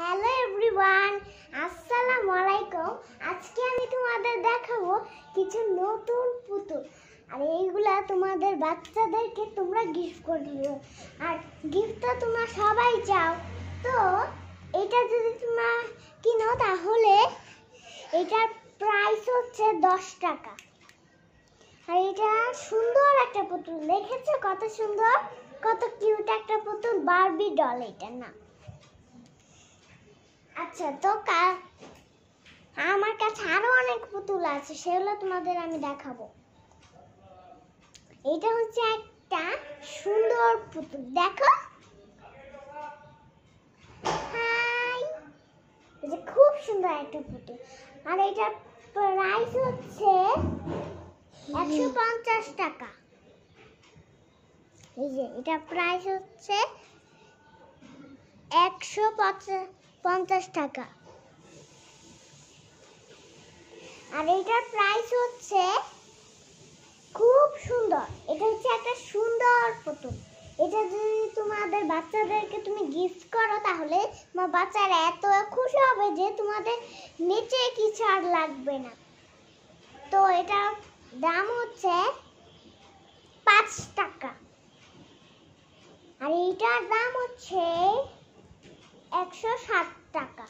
Hello everyone আসসালামু আলাইকুম আজকে আমি তোমাদের দেখাবো কিছু নতুন পুতুল। আর এইগুলা তোমাদের বাচ্চাদেরকে তোমরা গিফট করে দিও। আর গিফটটা তোমরা সবাই চাও। তো এটা যদি তোমরা কিনো তাহলে এটার প্রাইস হচ্ছে দশ টাকা। আর এটা সুন্দর একটা পুতুল। দেখেছ কত সুন্দর? কত কিউট একটা পুতুল। বারবি ডল এটার নাম। আচ্ছা তো আমার কাছে আরও অনেক পুতুল আছে, সেগুলো তোমাদের আমি দেখাবো। এটা হচ্ছে একটা সুন্দর পুতুল, দেখো। খুব সুন্দর একটা পুতুল। আর এটার প্রাইস হচ্ছে একশো পঞ্চাশ টাকা। এই যে এটা প্রাইস হচ্ছে একশো পঞ্চাশ টাকা। আর এটার প্রাইস হচ্ছে খুব সুন্দর। এটা হচ্ছে একটা সুন্দর পুতুল। এটা যদি তোমাদের বাচ্চাদেরকে তুমি গিফট করো, তাহলে তোমার বাচ্চারা এত খুশি হবে যে তোমাদের নিচে কিছু আর লাগবে না। তো এটার দাম হচ্ছে পাঁচ টাকা। আর এইটার দাম হচ্ছে একশো ষাট টাকা।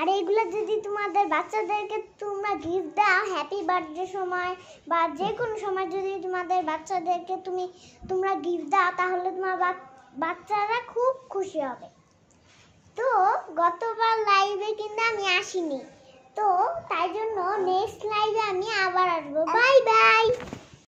আর যদি তোমাদের বাচ্চাদেরকে তোমরা গিফট দাও হ্যাপি বার্থডে সময় বা যে কোনো সময় যদি তোমাদের বাচ্চাদেরকে তুমি, তোমরা গিফট দাও, তাহলে তোমার বাচ- বাচ্চারা খুব খুশি হবে। তো গতবার লাইভে কিন্তু আমি আসিনি। তো তাই জন্য নেক্সট লাইভে আমি আবার আসব। Bye bye